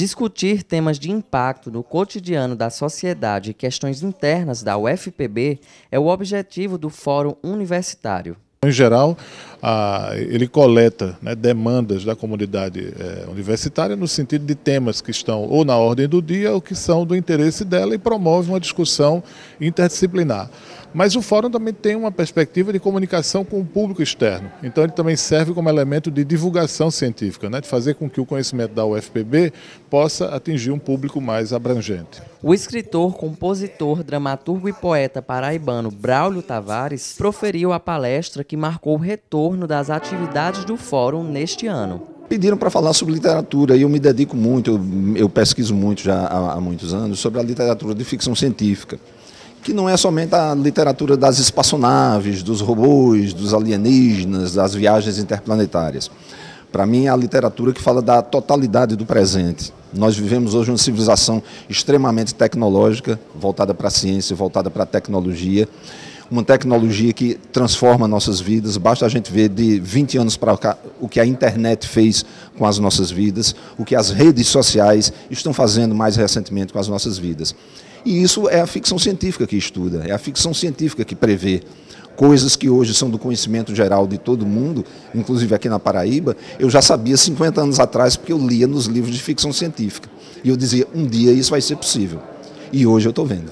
Discutir temas de impacto no cotidiano da sociedade e questões internas da UFPB é o objetivo do Fórum Universitário. Em geral, ele coleta né, demandas da comunidade é, universitária no sentido de temas que estão ou na ordem do dia ou que são do interesse dela e promove uma discussão interdisciplinar. Mas o fórum também tem uma perspectiva de comunicação com o público externo. Então ele também serve como elemento de divulgação científica, né, de fazer com que o conhecimento da UFPB possa atingir um público mais abrangente. O escritor, compositor, dramaturgo e poeta paraibano Braulio Tavares proferiu a palestra que marcou o retorno das atividades do fórum neste ano pediram para falar sobre literatura e eu me dedico muito, eu, eu pesquiso muito já há, há, muitos anos sobre a literatura de ficção científica que não é somente a literatura das espaçonaves, dos robôs, dos alienígenas, das viagens interplanetárias. Para mim, é a literatura que fala da totalidade do presente. Nós vivemos hoje uma civilização extremamente tecnológica, voltada para a ciência, voltada para a tecnologia. Uma tecnologia que transforma nossas vidas. Basta a gente ver de 20 anos para cá o que a internet fez com as nossas vidas, o que as redes sociais estão fazendo mais recentemente com as nossas vidas. E isso é a ficção científica que estuda, é a ficção científica que prevê coisas que hoje são do conhecimento geral de todo mundo, inclusive aqui na Paraíba, eu já sabia 50 anos atrás porque eu lia nos livros de ficção científica. E eu dizia, um dia isso vai ser possível. E hoje eu estou vendo.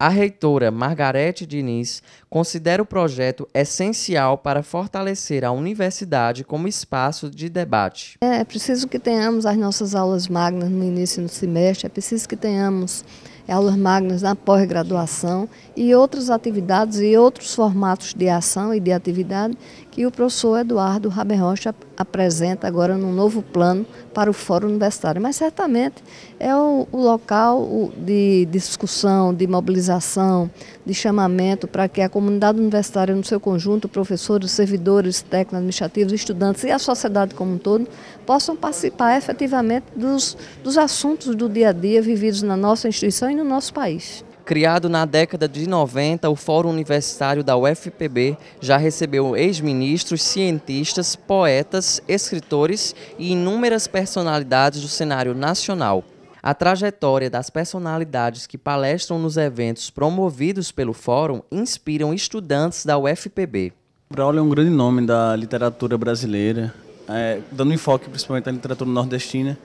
A reitora Margarete Diniz considera o projeto essencial para fortalecer a universidade como espaço de debate. É preciso que tenhamos as nossas aulas magnas no início do semestre, é preciso que tenhamos aulas magnas na pós-graduação e outras atividades e outros formatos de ação e de atividade que o professor Eduardo Rabenrocha apresenta agora num novo plano para o Fórum Universitário. Mas certamente é o, o local de discussão, de mobilização, de chamamento para que a comunidade universitária no seu conjunto, professores, servidores, técnicos, administrativos, estudantes e a sociedade como um todo, possam participar efetivamente dos, dos assuntos do dia a dia vividos na nossa instituição e no nosso país. Criado na década de 90, o Fórum Universitário da UFPB já recebeu ex-ministros, cientistas, poetas, escritores e inúmeras personalidades do cenário nacional. A trajetória das personalidades que palestram nos eventos promovidos pelo Fórum inspiram estudantes da UFPB. Braulio é um grande nome da literatura brasileira, é, dando enfoque principalmente à literatura nordestina.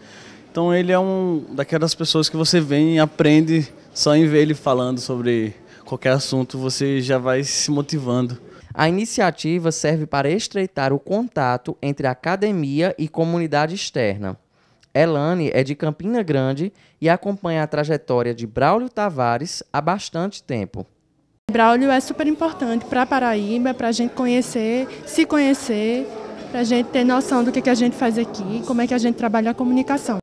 Então ele é um daquelas pessoas que você vem e aprende só em ver ele falando sobre qualquer assunto, você já vai se motivando. A iniciativa serve para estreitar o contato entre academia e comunidade externa. Elane é de Campina Grande e acompanha a trajetória de Braulio Tavares há bastante tempo. Braulio é super importante para a Paraíba, para a gente conhecer, se conhecer, para a gente ter noção do que, que a gente faz aqui, como é que a gente trabalha a comunicação.